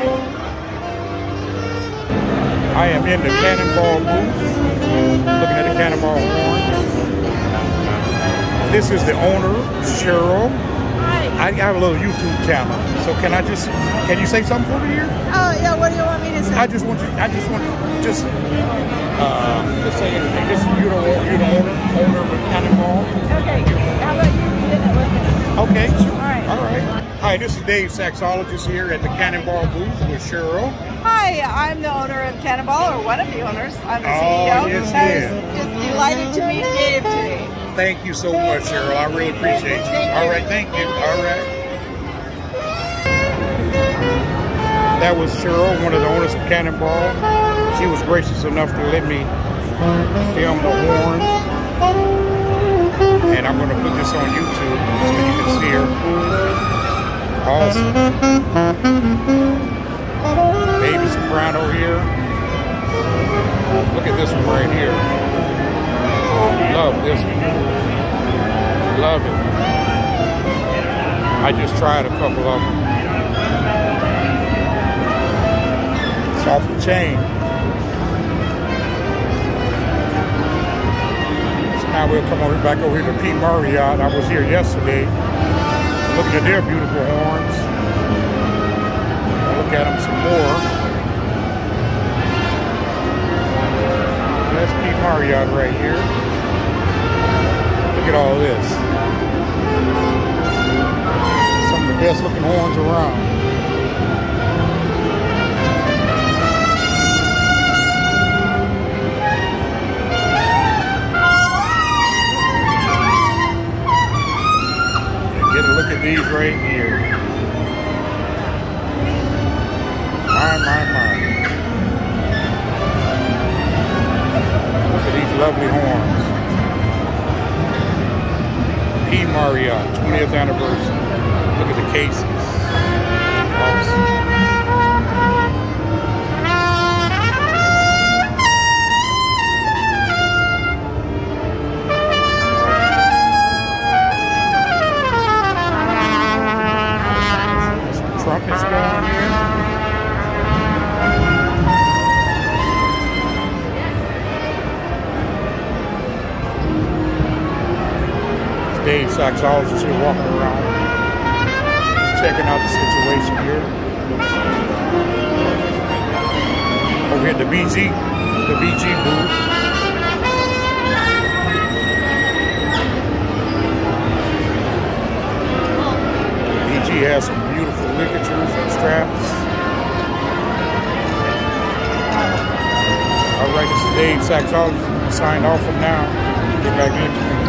I am in the Cannonball booth, looking at the Cannonball horn. This is the owner, Cheryl. Hi. I have a little YouTube channel, so can I just, can you say something for me here? Oh, yeah, what do you want me to say? I just want you, I just want you, just, uh, just say anything. This, you're the, Hi, this is Dave Saxologist here at the Cannonball booth with Cheryl. Hi, I'm the owner of Cannonball, or one of the owners. I'm the Oh, CEO. yes, I was yes. just delighted to meet Dave today. Thank you so much, Cheryl. I really appreciate you. Thank All thank you. All right. That was Cheryl, one of the owners of Cannonball. She was gracious enough to let me film the horns. And I'm going to put this on YouTube so you can see her. Awesome. Baby soprano here. Look at this one right here. Love this one. Love it. I just tried a couple of them. It's off the chain. So now we'll come over back over here to P. Mauriat. I was here yesterday looking at their beautiful horns. Look at them some more. That's P. Mauriat right here. Look at all this. Some of the best looking horns around. Right here. My, my, my. Look at these lovely horns. P. Mauriat, 20th anniversary. Look at the cases. Trumpets going here. Dave here walking around, checking out the situation here. Over here at the BG, the BG booth. BG has some beautiful ligatures and straps. All right, this is Dave Saxologist. Signed off from now. Get back into.